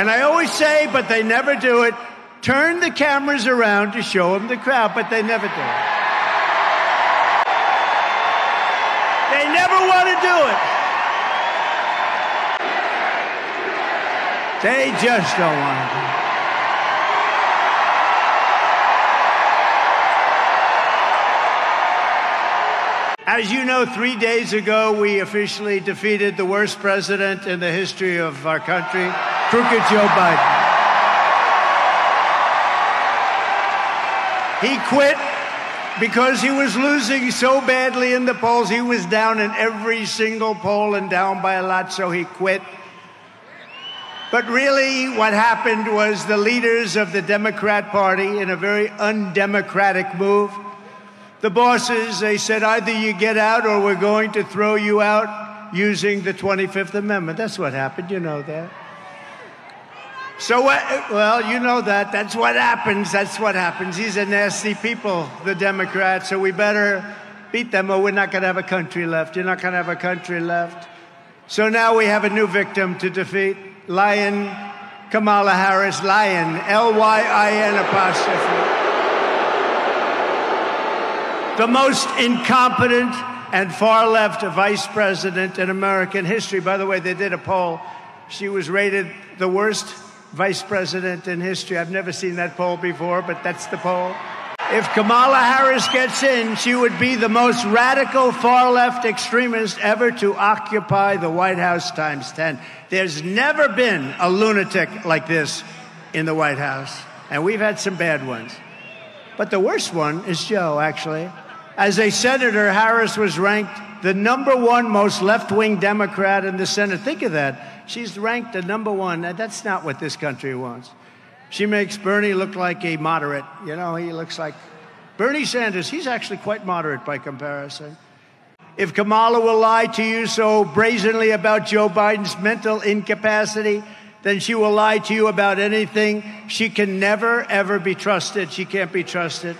And I always say, but they never do it, turn the cameras around to show them the crowd, but they never do it. They never want to do it. They just don't want to do it. As you know, three days ago, we officially defeated the worst president in the history of our country, crooked Joe Biden. He quit because he was losing so badly in the polls. He was down in every single poll and down by a lot, so he quit. But really, what happened was the leaders of the Democrat Party, in a very undemocratic move, the bosses, they said either you get out or we're going to throw you out using the 25th Amendment. That's what happened. You know that. So, well, you know that. That's what happens. That's what happens. These are nasty people, the Democrats. So we better beat them or we're not going to have a country left. You're not going to have a country left. So now we have a new victim to defeat Lyin' Kamala Harris. Lyin', L Y I N apostrophe the most incompetent and far left vice president in American history. By the way, they did a poll. She was rated the worst vice president in history. I've never seen that poll before, but that's the poll. If Kamala Harris gets in, she would be the most radical far left extremist ever to occupy the White House times 10. There's never been a lunatic like this in the White House, and we've had some bad ones. But the worst one is Joe, actually. As a senator, Harris was ranked the number one most left wing Democrat in the Senate. Think of that. She's ranked the number one. That's not what this country wants. She makes Bernie look like a moderate. You know, he looks like Bernie Sanders. He's actually quite moderate by comparison. If Kamala will lie to you so brazenly about Joe Biden's mental incapacity, then she will lie to you about anything. She can never, ever be trusted. She can't be trusted.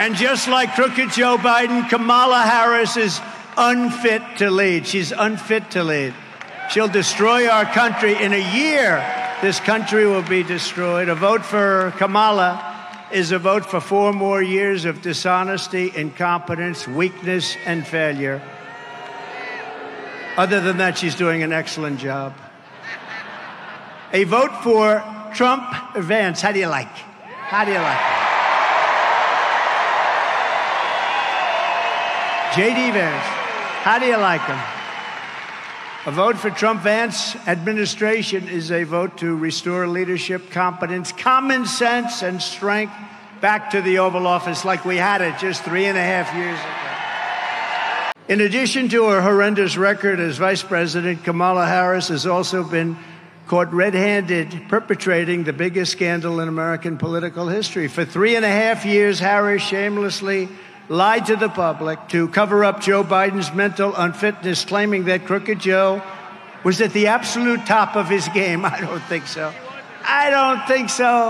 And just like crooked Joe Biden, Kamala Harris is unfit to lead. She's unfit to lead. She'll destroy our country in a year. This country will be destroyed. A vote for Kamala is a vote for four more years of dishonesty, incompetence, weakness, and failure. Other than that, she's doing an excellent job. A vote for Trump Vance. How do you like? How do you like? J.D. Vance, how do you like him? A vote for Trump Vance administration is a vote to restore leadership, competence, common sense, and strength back to the Oval Office like we had it just three and a half years ago. In addition to her horrendous record as vice president, Kamala Harris has also been caught red handed perpetrating the biggest scandal in American political history. For three and a half years, Harris shamelessly lied to the public to cover up Joe Biden's mental unfitness, claiming that Crooked Joe was at the absolute top of his game. I don't think so. I don't think so.